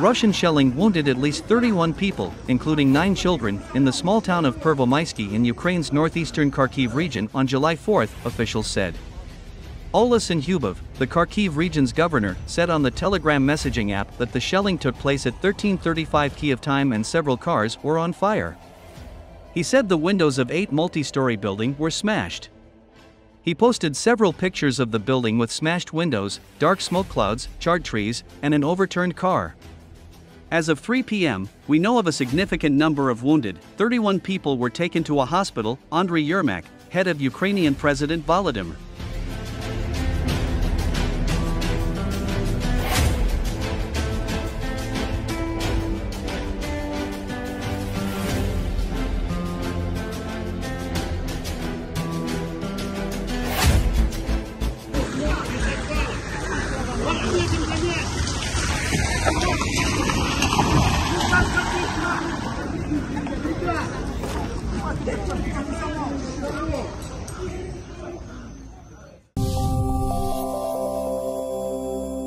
Russian shelling wounded at least 31 people, including nine children, in the small town of Pervomaisky in Ukraine's northeastern Kharkiv region on July 4, officials said. Oleh Syniehubov, the Kharkiv region's governor, said on the Telegram messaging app that the shelling took place at 13:35 Kiev time and several cars were on fire. He said the windows of eight multi-story building were smashed. He posted several pictures of the building with smashed windows, dark smoke clouds, charred trees, and an overturned car. As of 3 p.m., we know of a significant number of wounded. 31 people were taken to a hospital, Andriy Yermak, head of Ukrainian President Volodymyr Вот это,